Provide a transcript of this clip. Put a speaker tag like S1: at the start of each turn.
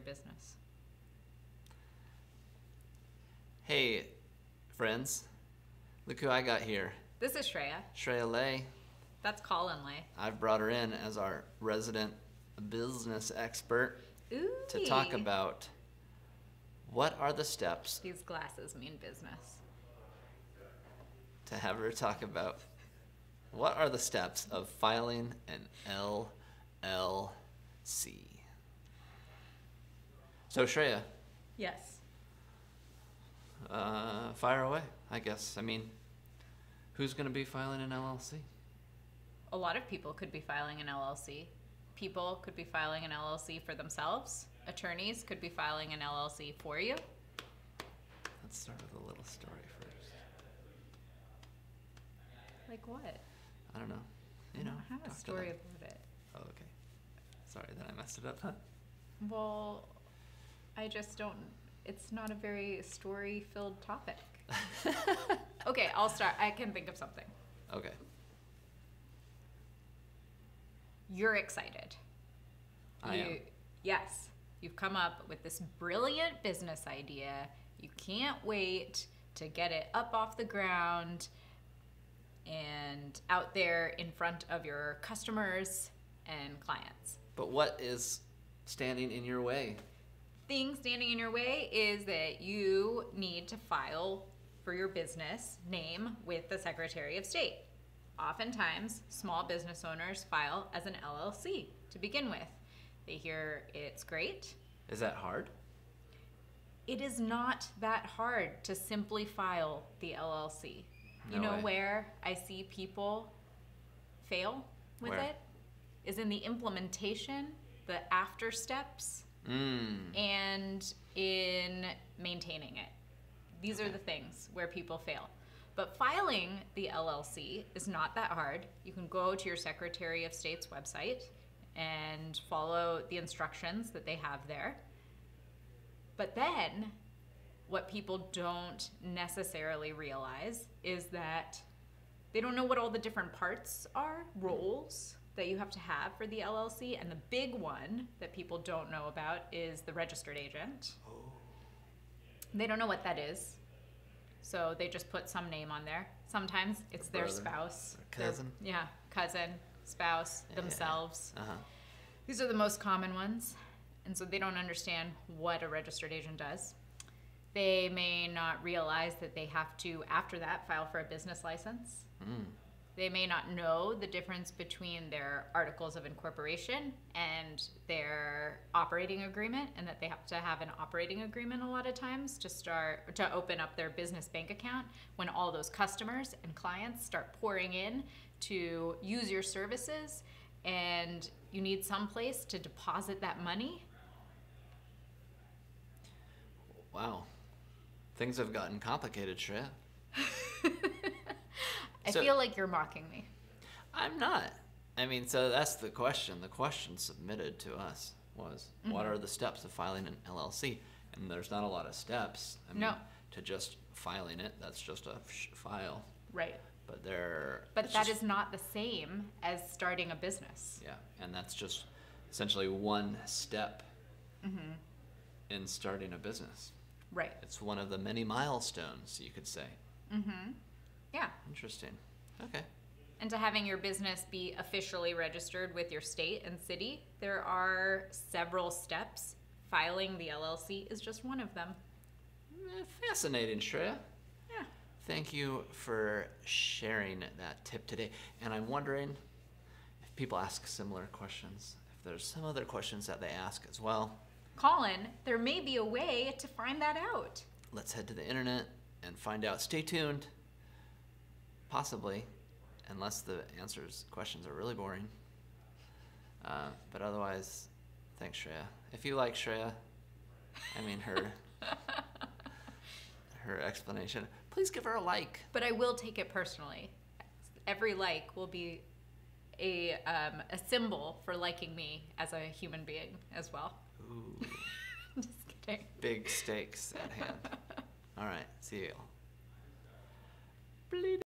S1: your business.
S2: Hey, friends. Look who I got here.
S1: This is Shreya.
S2: Shreya Lay.
S1: That's Colin Lay.
S2: I've brought her in as our resident business expert
S1: Ooh.
S2: to talk about what are the steps
S1: These glasses mean business.
S2: to have her talk about what are the steps of filing an LLC. So Shreya,
S1: Yes.
S2: uh, fire away. I guess. I mean, who's going to be filing an LLC?
S1: A lot of people could be filing an LLC. People could be filing an LLC for themselves. Attorneys could be filing an LLC for you.
S2: Let's start with a little story first.
S1: Like what?
S2: I don't know. You
S1: I
S2: know,
S1: don't have a story about it.
S2: Oh, okay. Sorry that I messed it up. Huh?
S1: Well, I just don't. It's not a very story-filled topic. okay, I'll start. I can think of something.
S2: Okay.
S1: You're excited.
S2: I
S1: you,
S2: am.
S1: Yes, you've come up with this brilliant business idea. You can't wait to get it up off the ground and out there in front of your customers and clients.
S2: But what is standing in your way?
S1: Thing standing in your way is that you need to file for your business name with the Secretary of State. Oftentimes, small business owners file as an LLC to begin with. They hear it's great,
S2: Is that hard?
S1: it is not that hard to simply file the LLC.
S2: No You
S1: know
S2: way.
S1: where I see people fail with
S2: Where?
S1: it is in the implementation, the after steps,
S2: Mmm.
S1: and in maintaining it. These are the things where people fail. But filing the LLC is not that hard. You can go to your Secretary of State's website and follow the instructions that they have there. But then, what people don't necessarily realize is that they don't know what all the different parts are, roles that you have to have for the LLC. And the big one that people don't know about is the registered agent. Oh. They don't know what that is. So they just put some name on there. Sometimes it's their
S2: brother
S1: spouse,
S2: or
S1: their-
S2: cousin.
S1: yeah, cousin, spouse,
S2: Yeah.
S1: themselves.
S2: Uh huh.
S1: These are the most common ones. And so they don't understand what a registered agent does. They may not realize that they have to, after that, file for a business license.
S2: Mm.
S1: They may not know the difference between their articles of incorporation and their operating agreement, and that they have to have an operating agreement a lot of times to start to open up their business bank account when all those customers and clients start pouring in to use your services and you need some place to deposit that money.
S2: Wow. Things have gotten complicated, Shreya.
S1: I
S2: So-
S1: feel like you're mocking me.
S2: I'm not. I mean, so that's the question. The question submitted to us was, what
S1: Mm-hmm.
S2: are the steps of filing an LLC? And there's not a lot of steps. I mean,
S1: No.
S2: To just filing it, that's just a file.
S1: Right.
S2: But there.
S1: But that
S2: just-
S1: is not the same as starting a business.
S2: Yeah, and that's just essentially one step
S1: Mm-hmm.
S2: in starting a business.
S1: Right.
S2: It's one of the many milestones, you could say.
S1: Mm-hmm. Yeah.
S2: Interesting. Okay.
S1: And to having your business be officially registered with your state and city, there are several steps. Filing the LLC is just one of them.
S2: Eh, Fascinating, Shreya.
S1: Yeah.
S2: Thank you for sharing that tip today. And I'm wondering if people ask similar questions, if there's some other questions that they ask as well.
S1: Colin, there may be a way to find that out.
S2: Let's head to the internet and find out. Stay tuned. Possibly, unless the answers questions are really boring. Uh, but otherwise, thanks, Shreya. If you like Shreya, I mean her her explanation, please give her a like.
S1: But I will take it personally. Every like will be a, um, a symbol for liking me as a human being as well.
S2: Ooh,
S1: Just kidding.
S2: big stakes at hand. All right, see you.